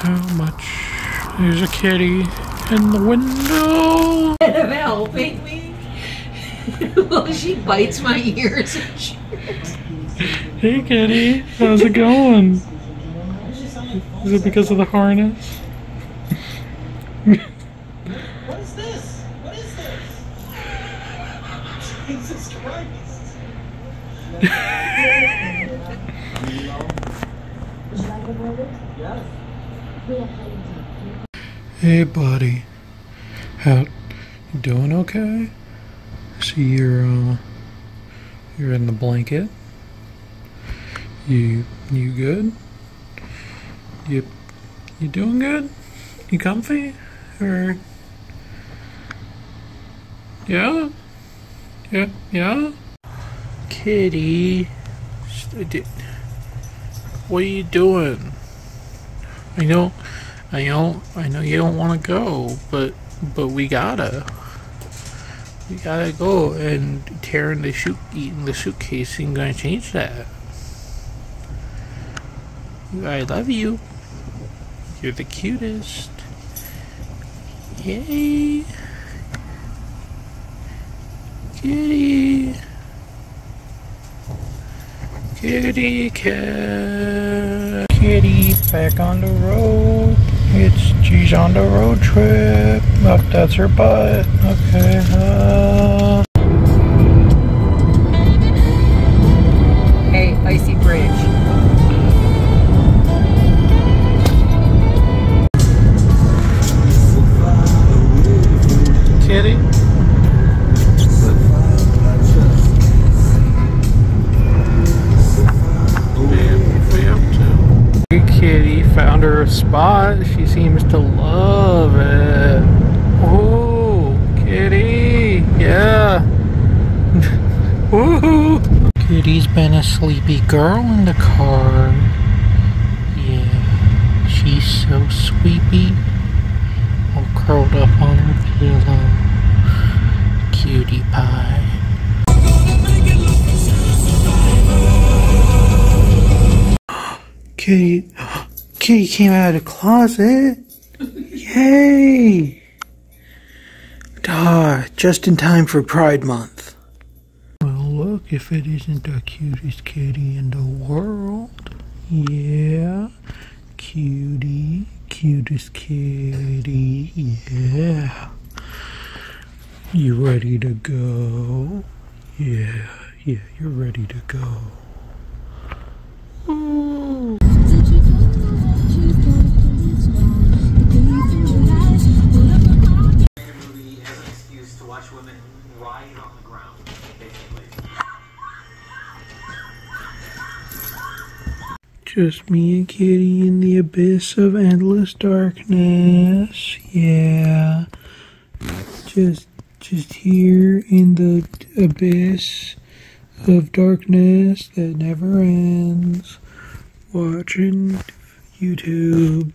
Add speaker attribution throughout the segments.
Speaker 1: how much. There's a kitty in the window.
Speaker 2: Instead of helping me, well, she bites my ears and shit.
Speaker 1: Hey kitty, how's it going? Is it because of the harness?
Speaker 3: What is this? What is this? Jesus Christ.
Speaker 1: Hey buddy, how you doing? Okay. See you're uh, you're in the blanket. You you good? You you doing good? You comfy? Or yeah, yeah, yeah. Kitty, what are you doing? I know, I know, I know you don't want to go, but but we gotta. We gotta go, and tearing the shoot, eating the suitcase ain't gonna change that. I love you. You're the cutest. Yay. Kitty. Kitty cat. Back on the road. It's she's on the road trip. Oh, that's her butt. Okay. Uh, found her a spot. She seems to love it. Oh, Kitty. Yeah. Woohoo. Kitty's been a sleepy girl in the car. Yeah. She's so sleepy. All curled up on her pillow. Cutie pie. Kitty, Kitty came out of the closet. Yay! Ah, just in time for Pride Month. Well, look, if it isn't the cutest kitty in the world. Yeah, cutie, cutest kitty. Yeah. You ready to go? Yeah, yeah, you're ready to go. Ooh.
Speaker 3: Watch women writhe on the ground, basically.
Speaker 1: Just me and Kitty in the abyss of endless darkness. Yeah. Just just here in the abyss of darkness that never ends. Watching YouTube.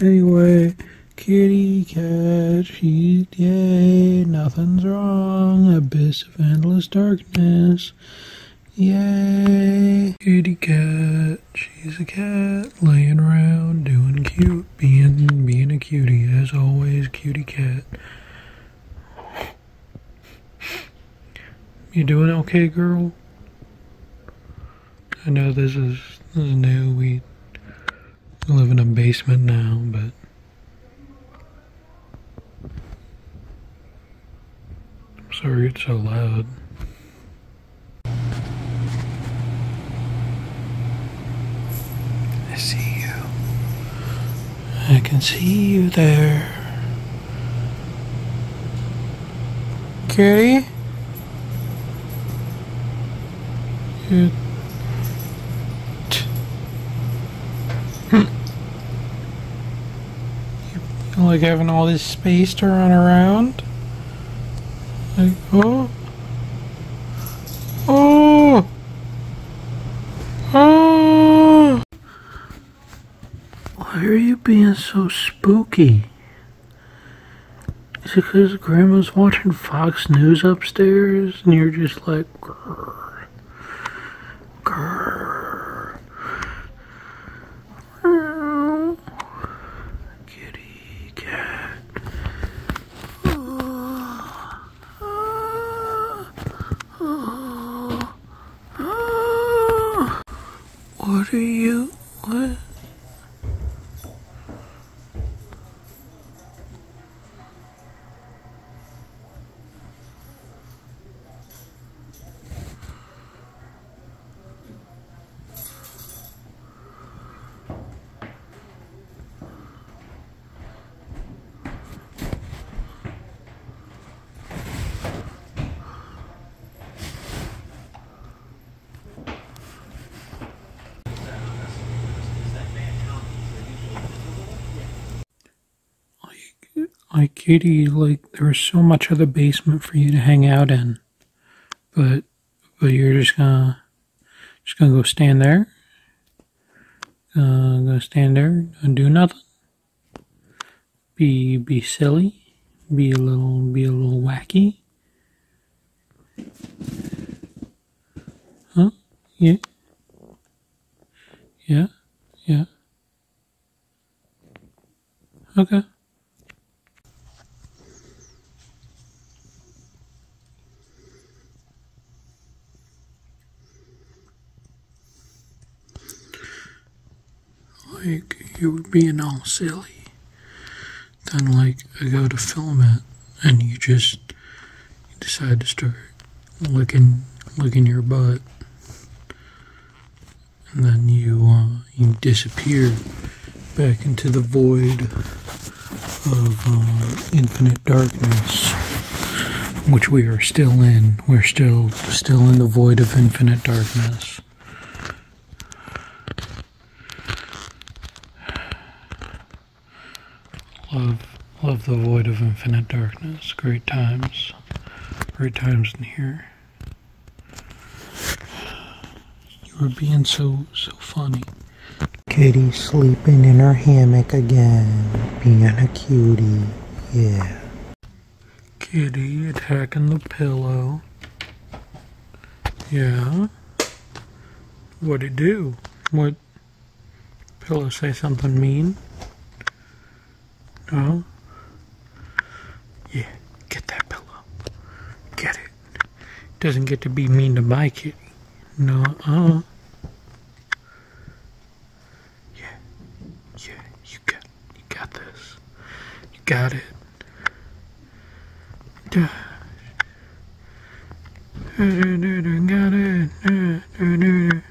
Speaker 1: Anyway, kitty cat, she's yay, nothing's wrong. Abyss of endless darkness. Yay! Kitty cat, she's a cat laying around doing cute, being being a cutie as always. Cutie cat. You doing okay, girl? I know this is this is new. We live in a basement now, but sorry it's so loud. I see you. I can see you there. Kitty? You. Hmm. You like having all this space to run around? Like, oh. Oh! Oh! Why are you being so spooky? Is it because Grandma's watching Fox News upstairs and you're just like. What are you? What? Like there's so much of the basement for you to hang out in, but but you're just gonna just gonna go stand there, uh, go stand there and do nothing. Be be silly, be a little be a little wacky. Huh? Yeah. Yeah. Yeah. Okay. Like you're being all silly. Then like I go to film it and you just decide to start licking licking your butt. And then you uh, you disappear back into the void of uh, infinite darkness, which we are still in. We're still still in the void of infinite darkness. Love, love the void of infinite darkness. Great times, great times in here. You were being so, so funny. Kitty sleeping in her hammock again, being a cutie. Yeah. Kitty attacking the pillow. Yeah. What'd it do? What? Pillow say something mean? No? Yeah, get that pillow. Get it. Doesn't get to be mean to my kitty. No, uh. Yeah, yeah, you got, you got this. You got it. Duh. Got it.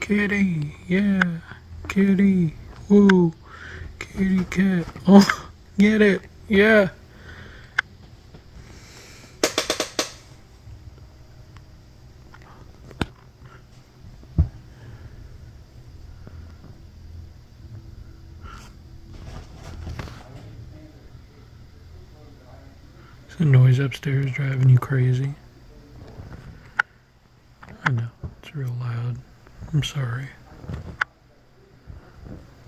Speaker 1: Kitty, yeah, kitty, woo. Kitty cat. Oh, get it. Yeah. Is the noise upstairs driving you crazy? I know, it's real loud. I'm sorry.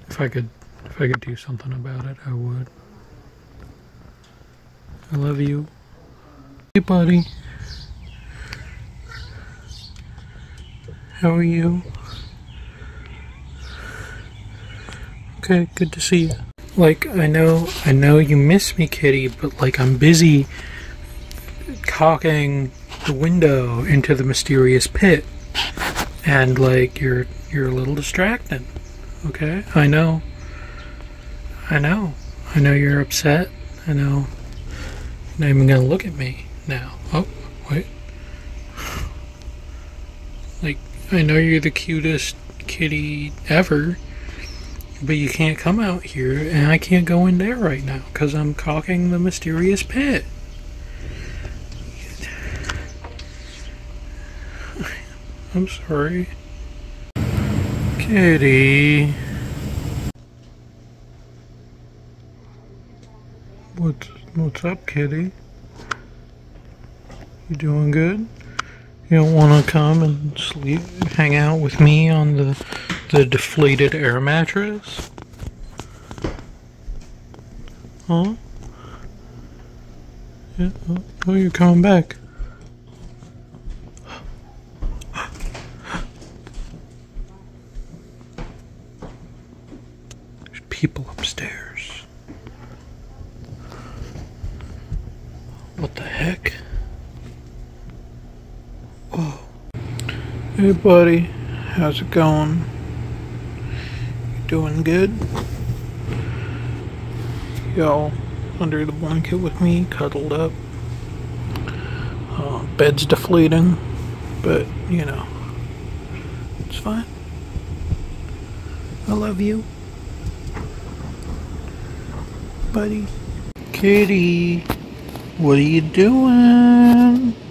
Speaker 1: If I could if I could do something about it, I would. I love you. Hey, buddy. How are you? Okay, good to see you. Like, I know, I know you miss me, kitty, but like, I'm busy caulking the window into the mysterious pit. And like, you're, you're a little distracted. Okay? I know. I know. I know you're upset. I know. You're not even gonna look at me now. Oh, wait. Like, I know you're the cutest kitty ever, but you can't come out here, and I can't go in there right now because I'm caulking the mysterious pit. I'm sorry. Kitty. What's what's up, kitty? You doing good? You don't want to come and sleep, hang out with me on the the deflated air mattress? Huh? Yeah. Oh, oh you're coming back. There's people upstairs. What the heck? Oh. Hey, buddy. How's it going? You Doing good. Y'all under the blanket with me, cuddled up. Uh, bed's deflating, but you know, it's fine. I love you, buddy. Kitty, what are you doing?